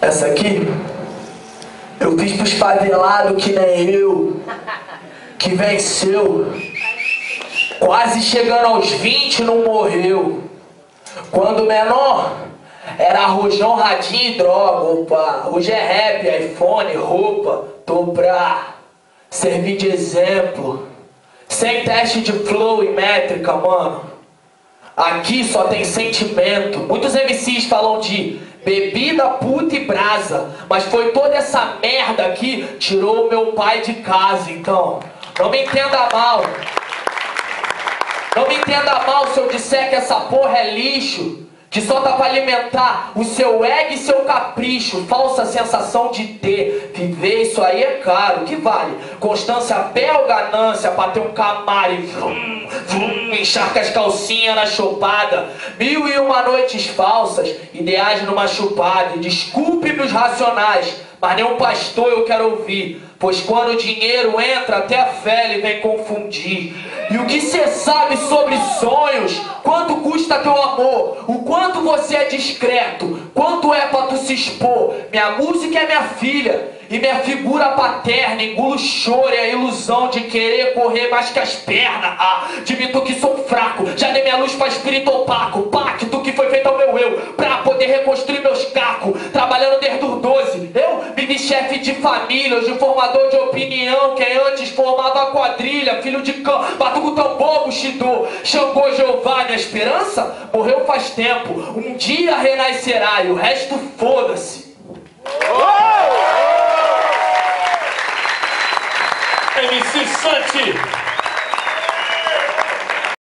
Essa aqui eu fiz pros favelados que nem eu, que venceu. Quase chegando aos 20 não morreu. Quando menor, era rojão, radinho e droga. Opa, hoje é rap, iPhone, roupa. Tô pra servir de exemplo. Sem teste de flow e métrica, mano. Aqui só tem sentimento. Muitos MCs falam de bebida, puta e brasa. Mas foi toda essa merda aqui tirou meu pai de casa. Então, não me entenda mal. Não me entenda mal se eu disser que essa porra é lixo. Que só tá pra alimentar o seu ego e seu capricho. Falsa sensação de ter. Viver isso aí é caro. Que vale? Constância, pé ou ganância pra ter um camaro vrum, vrum, encharca as calcinhas na chopada. Mil e uma noites falsas. Ideais numa chupada. Desculpe-me os racionais. Mas nenhum pastor eu quero ouvir. Pois quando o dinheiro entra, até a fé ele vem confundir. E o que você sabe sobre sonhos? Quanto custa teu amor? O quanto você é discreto? Quanto é pra tu se expor? Minha música é minha filha. E minha figura paterna engulo choro e a ilusão de querer correr mais que as pernas. Ah, admito que sou fraco, já dei minha luz pra espírito opaco. Pacto de família, hoje formador de opinião. Quem antes formava quadrilha, filho de cão, batuco tambor, buxidor. Xangô Jeová, minha esperança morreu faz tempo. Um dia renascerá e o resto foda-se. MC Santi